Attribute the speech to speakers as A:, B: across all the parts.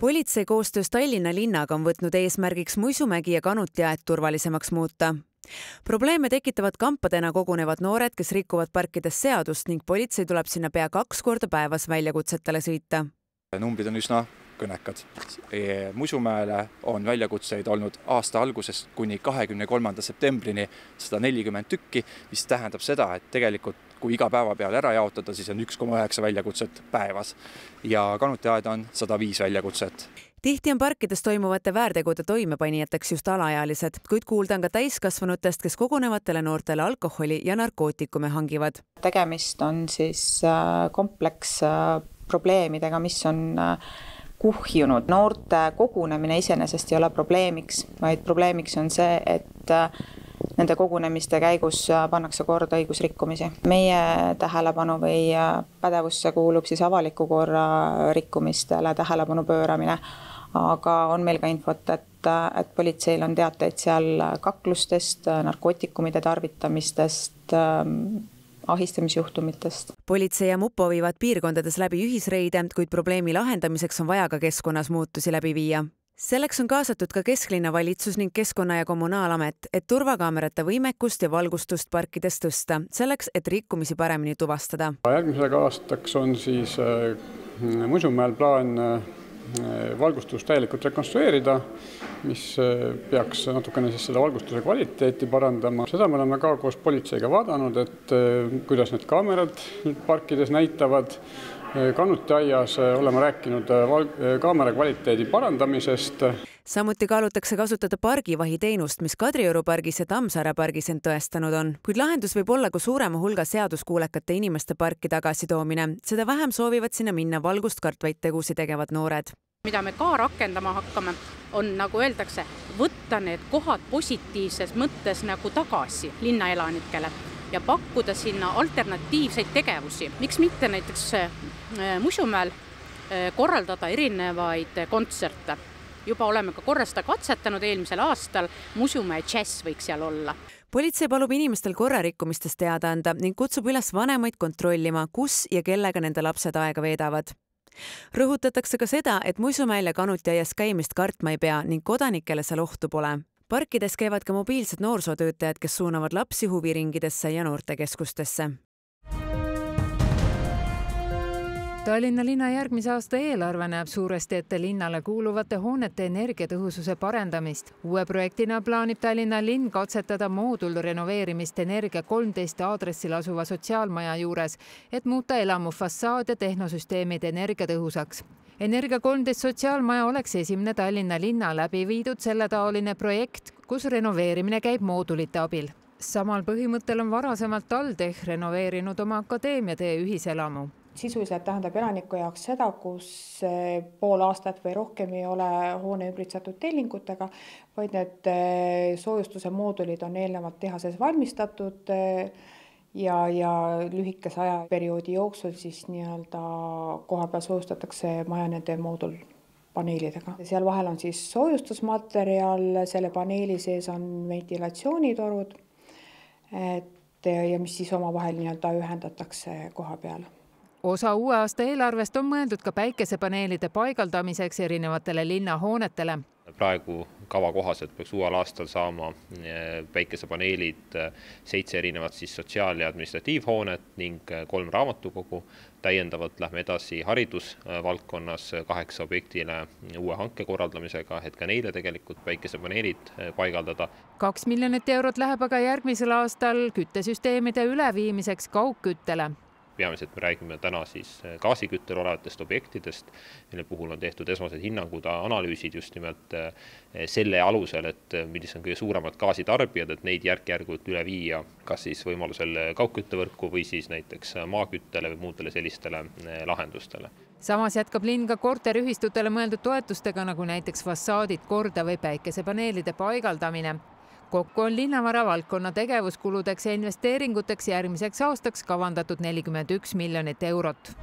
A: politsei koostöös Tallinna linnaga on võtnud eesmärgiks Muisumägi ja Kanuti-aed turvalisemaks muuta. probleeme tekitavad kampadena kogunevad noored, kes rikuvad parkides seadust ning politsei tuleb sinna pea kaks korda päevas väljakutsetele sõita.
B: numbrid on üsna kõnekad. Musumäele on väljakutseid olnud aasta algusest kuni kahekümne kolmanda septembrini sada nelikümmend tükki, mis tähendab seda, et tegelikult kui iga päeva peale ära jaotada, siis on üks koma üheksa väljakutset päevas ja Kanutiaed on sada viis väljakutset
A: tihti on parkides toimuvate väärtegude toimepanijateks just alaealised, kuid kuulda on ka täiskasvanutest, kes kogunevatele noortele alkoholi ja narkootikume hangivad.
C: tegemist on siis äh, kompleks äh, probleemidega, mis on äh, kuhjunud. noorte kogunemine iseenesest ei ole probleemiks, vaid probleemiks on see, et nende kogunemiste käigus pannakse korda õigusrikkumisi. meie tähelepanu või pädevusse kuulub siis avaliku korra rikkumistele tähelepanu pööramine, aga on meil ka infot, et, et politseil on teateid seal kaklustest, narkootikumide tarvitamistest, ahistamisjuhtumitest.
A: politsei ja mupo viivad piirkondades läbi ühisreide, kuid probleemi lahendamiseks on vaja ka keskkonnas muutusi läbi viia selleks on kaasatud ka kesklinna valitsus ning Keskkonna- ja Kommunaalamet, et turvakaamerate võimekust ja valgustust parkides tõsta, selleks et rikkumisi paremini tuvastada.
D: järgmiseks aastaks on siis äh, Musumäel plaan äh, valgustust täielikult rekonstrueerida, mis äh, peaks natukene siis seda valgustuse kvaliteeti parandama. seda me oleme ka koos politseiga vaadanud, et kuidas need kaamerad parkides näitavad kannutiaias äh, oleme rääkinud äh, äh, kaamera kvaliteedi parandamisest.
A: samuti kaalutakse kasutada pargivahi teenust, mis Kadrioru pargis ja Tammsaare pargis end tõestanud on, kuid lahendus võib olla ka suurema hulga seaduskuulekate inimeste parki tagasitoomine, seda vähem soovivad sinna minna valgust kartvaid tegusid tegevad noored
E: mida me ka rakendama hakkame, on nagu öeldakse, võtta need kohad positiivses mõttes nagu tagasi linnaelanikele ja pakkuda sinna alternatiivseid tegevusi. miks mitte näiteks Musumäel äh, korraldada erinevaid kontserte. juba oleme ka korra seda katsetanud eelmisel aastal, Musumäe džäss võiks seal olla
A: politsei palub inimestel korrarikkumistest teada anda ning kutsub üles vanemaid kontrollima, kus ja kellega nende lapsed aega veedavad. rõhutatakse ka seda, et Musumäel ja Kanutiaias käimist kartma ei pea ning kodanikele seal ohtu pole parkides käivad ka mobiilsed noorsootöötajad, kes suunavad lapsi huviringidesse ja noortekeskustesse.
F: Tallinna linna järgmise aasta eelarve näeb suuresti ette linnale kuuluvate hoonete energiatõhususe parendamist. uue projektina plaanib Tallinna linn katsetada moodulrenoveerimist Energia kolmteist aadressil asuva sotsiaalmaja juures, et muuta elamu fassaad ja tehnosüsteemid energiatõhusaks Energia kolmteist sotsiaalmaja oleks esimene Tallinna linna läbi viidud selletaoline projekt, kus renoveerimine käib moodulite abil. samal põhimõttel on varasemalt TalTech renoveerinud oma Akadeemiatee ühiselamu
G: sisuliselt tähendab elaniku jaoks seda, kus pool aastat või rohkem ei ole hoone ümbritsetud tellingutega, vaid need eh, soojustuse moodulid on eelnevalt tehases valmistatud eh, ja, ja lühikese ajaperioodi jooksul siis nii-öelda kohapeal soojustatakse maja nende moodulpaneelidega. seal vahel on siis soojustusmaterjal, selle paneeli sees on ventilatsioonitorud, et ja mis siis omavahel nii-öelda ühendatakse koha peal
F: osa uue aasta eelarvest on mõeldud ka päikesepaneelide paigaldamiseks erinevatele linnahoonetele
H: praegu kava kohaselt peaks uuel aastal saama eh, päikesepaneelid eh, seitse erinevat siis sotsiaal- ja administratiivhoonet ning eh, kolm raamatukogu. täiendavalt lähme edasi haridusvaldkonnas kaheksa objektile uue hanke korraldamisega, et ka neile tegelikult päikesepaneelid paigaldada.
F: kaks miljonit eurot läheb aga järgmisel aastal küttesüsteemide üleviimiseks kaugküttele
H: peamiselt me räägime täna siis eh, gaasiküttel olevatest objektidest, mille puhul on tehtud esmased hinnangud, analüüsid just nimelt eh, selle alusel, et eh, millised on kõige suuremad gaasitarbijad, et neid järk-järgult üle viia kas siis võimalusel kaugküttevõrku või siis näiteks maaküttele või muudele sellistele lahendustele.
F: Samas jätkab linn ka korteriühistutele mõeldud toetustega, nagu näiteks fassaadid korda või päikesepaneelide paigaldamine kokku on linnavara valdkonna tegevuskuludeks ja investeeringuteks järgmiseks aastaks kavandatud nelikümmend üks miljonit eurot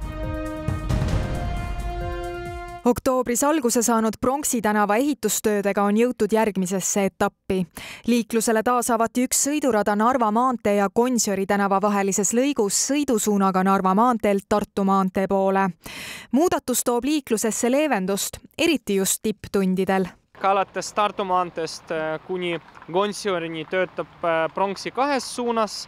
I: oktoobris alguse saanud Pronksi tänava ehitustöödega on jõutud järgmisesse etappi. liiklusele taas avati üks sõidurada Narva maantee ja Gonsiori tänava vahelises lõigus sõidusuunaga Narva maanteelt Tartu maantee poole. muudatus toob liiklusesse leevendust, eriti just tipptundidel
J: alates Tartu maanteest äh, kuni Gonsiorini töötab äh, pronksi kahes suunas,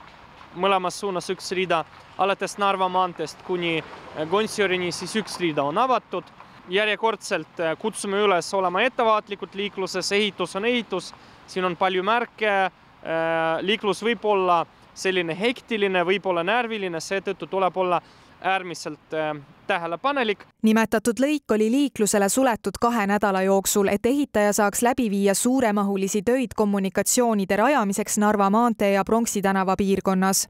J: mõlemas suunas üks rida. alates Narva maanteest kuni äh, Gonsiorini siis üks rida on avatud. Järjekordselt kutsume üles olema ettevaatlikud liikluses, ehitus on ehitus, siin on palju märke, liiklus võib olla selline hektiline, võib olla närviline, seetõttu tuleb olla äärmiselt äh, tähelepanelik.
I: nimetatud lõik oli liiklusele suletud kahe nädala jooksul, et ehitaja saaks läbi viia suuremahulisi töid kommunikatsioonide rajamiseks Narva maantee ja Pronksi tänava piirkonnas.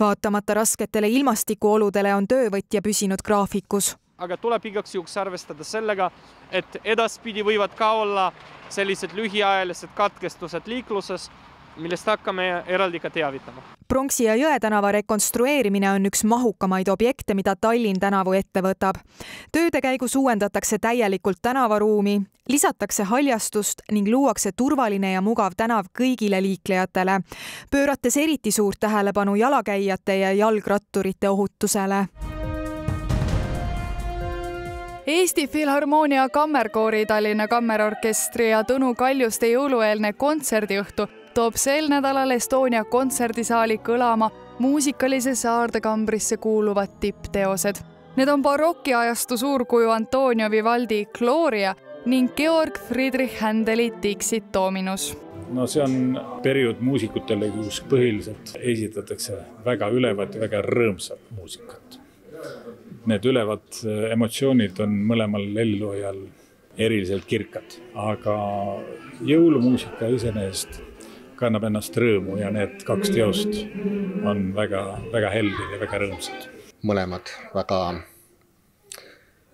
I: vaatamata rasketele ilmastikuoludele on töövõtja püsinud graafikus
J: aga tuleb igaks juhuks arvestada sellega, et edaspidi võivad ka olla sellised lühiajalised katkestused liikluses, millest hakkame eraldi ka teavitama.
I: Pronksi ja Jõe tänava rekonstrueerimine on üks mahukamaid objekte, mida Tallinn tänavu ette võtab. tööde käigus uuendatakse täielikult tänavaruumi, lisatakse haljastust ning luuakse turvaline ja mugav tänav kõigile liiklejatele, pöörates eriti suurt tähelepanu jalakäijate ja jalgratturite ohutusele
K: Eesti Filharmoonia Kammerkoori, Tallinna Kammerorkestri ja Tõnu Kaljuste jõulueelne kontserdiõhtu toob sel nädalal Estonia kontserdisaali kõlama muusikalise saardekambrisse kuuluvad tippteosed. Need on barokiajastu suurkuju Antonio Vivaldi Gloria ning Georg Friedrich Händeli Dixit Dominus
L: no see on periood muusikutele, kus põhiliselt esitatakse väga ülevat ja väga rõõmsat muusikat need ülevad emotsioonid on mõlemal heliloojal eriliselt kirkad, aga jõulumuusika iseenesest kannab ennast rõõmu ja need kaks teost on väga, väga helded ja väga rõõmsad.
M: mõlemad väga,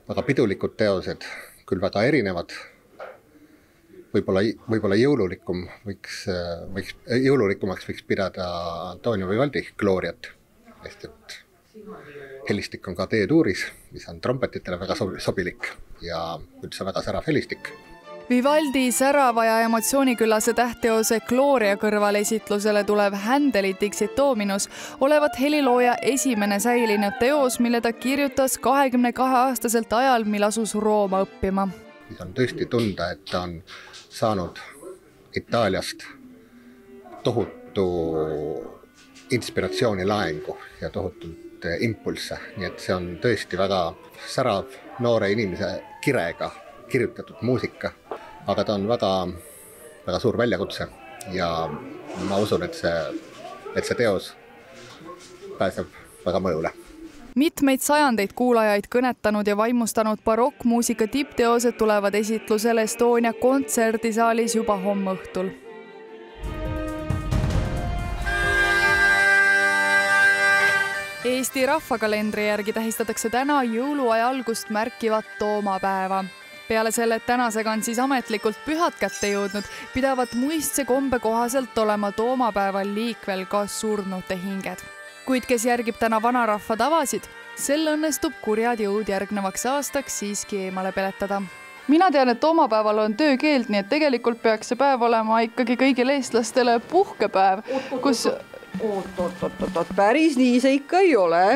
M: väga pidulikud teosed, küll väga erinevad. võib-olla, võib-olla jõululikum võiks, võiks, jõululikumaks võiks pidada Antonio Vivaldi Gloriat, sest et helistik on ka D-tuuris, mis on trompetitele väga sobilik ja üldse väga särav helistik.
K: Vivaldi särava ja emotsiooniküllase tähtteose Gloria kõrval esitlusele tulev Händeli Dixit Dominus olevat helilooja esimene säilinud teos, mille ta kirjutas kahekümne kahe aastaselt ajal, mil asus Rooma õppima.
M: on tõesti tunda, et ta on saanud Itaaliast tohutu inspiratsioonilaengu ja tohutult impulsse, nii et see on tõesti väga särav noore inimese kirega kirjutatud muusika. Aga ta on väga, väga suur väljakutse ja ma usun, et see, et see teos pääseb väga mõjule
K: mitmeid sajandeid kuulajaid kõnetanud ja vaimustanud barokkmuusika tippteosed tulevad esitlusele Estonia kontserdisaalis juba homme õhtul Eesti rahvakalendri järgi tähistatakse täna jõuluaja algust märkivat toomapäeva. Peale selle, et tänasega on siis ametlikult pühad kätte jõudnud, pidavat muistse kombe kohaselt olema toomapäeval liikvel ka surnute hinged. kuid kes järgib täna vanarahva tavasid, sel õnnestub kurjad jõud järgnevaks aastaks siiski eemale peletada. Mina tean, et toomapäeval on töökeeld, nii et tegelikult peaks see päev olema ikkagi kõigile eestlastele puhkepäev, kus
N: oot-oot-oot-oot, päris nii see ikka ei ole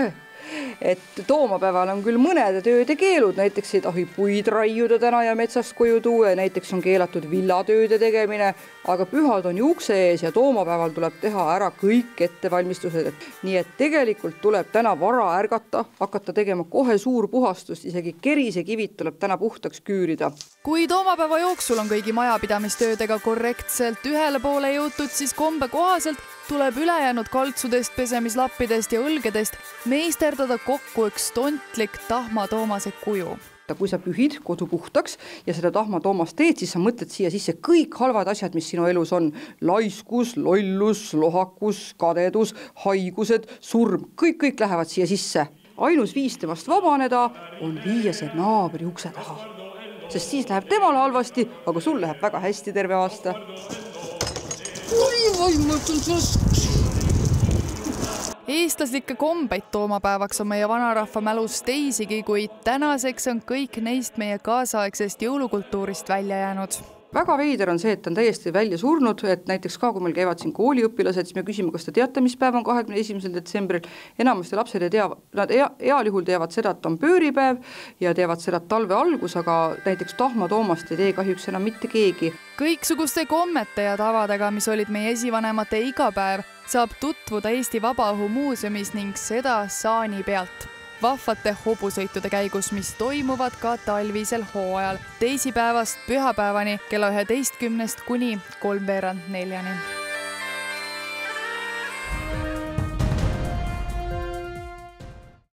N: et toomapäeval on küll mõnede tööde keelud, näiteks ei tohi puid raiuda täna ja metsast koju tuua ja näiteks on keelatud villatööde tegemine, aga pühad on ju ukse ees ja toomapäeval tuleb teha ära kõik ettevalmistused, et nii et tegelikult tuleb täna vara ärgata, hakata tegema kohe suur puhastus, isegi kerisekivid tuleb täna puhtaks küürida.
K: kui toomapäeva jooksul on kõigi majapidamistöödega korrektselt ühele poole jõutud, siis kombe kohaselt tuleb ülejäänud kaltsudest, pesemislappidest ja õlgedest meisterdada kokku üks tontlik Tahma Toomase kuju
N: kui sa pühid kodu puhtaks ja seda tahma Toomast teed, siis sa mõtled siia sisse kõik halvad asjad, mis sinu elus on. laiskus, lollus, lohakus, kadedus, haigused, surm, kõik, kõik lähevad siia sisse. ainus viis temast vabaneda on viia see naabri ukse taha. sest siis läheb temale halvasti, aga sul läheb väga hästi terve aasta
K: eestlaslikke kombeid toomapäevaks on meie vanarahva mälus teisigi, kuid tänaseks on kõik neist meie kaasaegsest jõulukultuurist välja jäänud
N: väga veider on see, et ta on täiesti välja surnud, et näiteks ka, kui meil käivad siin kooliõpilased, siis me küsime, kas te teate, mis päev on kahekümne esimesel detsembril, enamasti lapsed ei tea, nad ea, heal juhul teavad seda, et on pööripäev ja teavad seda, et talve algus, aga näiteks Tahma Toomast ei tee kahjuks enam mitte keegi.
K: kõiksuguste kommete ja tavadega, mis olid meie esivanemate igapäev, saab tutvuda Eesti Vabaõhumuuseumis ning seda saani pealt vahvate hobusõitude käigus, mis toimuvad ka talvisel hooajal. Teisipäevast pühapäevani kella üheteistkümnest kuni kolmveerand neljani